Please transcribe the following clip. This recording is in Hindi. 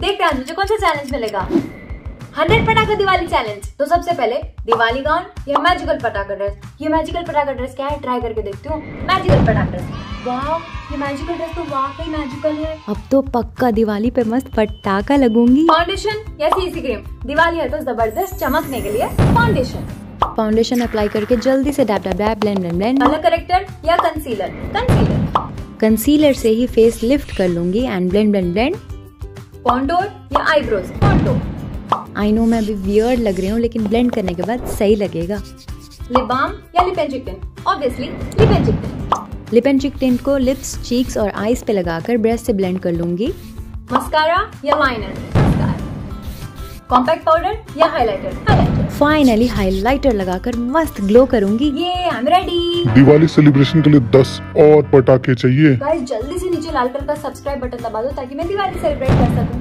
देखते हैं मुझे कौन सा चैलेंज मिलेगा? हंड्रेड पटाखा दिवाली चैलेंज तो सबसे पहले दिवाली गाउन या मैजिकल पटाखा ड्रेस ये मैजिकल पटाखा ड्रेस क्या है? ट्राई करके देखती हूँ। मैजिकल पटाखा ड्रेस वाह ये मैजिकल ड्रेस तो वाकई मैजिकल है। अब तो पक्का दिवाली पे मस्त पटाखा लगूँगी। फाउंडेशन या सीसी क्रीम दिवाली है तो ज़बरदस्त चमकने के लिए फाउंडेशन फाउंडेशन अप्लाई करके जल्दी से dab dab blend blend colour corrector या कंसीलर कंसीलर कंसीलर से ही फेस लिफ्ट कर लूँगी and blend blend blend contour या आईब्रोज कॉन्टोर आई नो मैं अभी वियर्ड लग रही हूँ लेकिन ब्लेंड करने के बाद सही लगेगा। लिबाम या lip and chicken obviously lip and chicken lip and cheek tint को लिप्स चीक्स और आईज पे लगाकर ब्रश से ब्लेंड कर लूँगी। मस्कारा या लाइनर कॉम्पैक्ट पाउडर या हाइलाइटर हाइलाइटर फाइनली हाइलाइटर लगाकर मस्त ग्लो करूँगी। ये I am ready Diwali celebration के लिए 10 और पटाखे चाहिए। गाइस जल्दी से नीचे लाल कलर का सब्सक्राइब बटन दबा दो ताकि मैं दिवाली सेलिब्रेट कर सकूँ।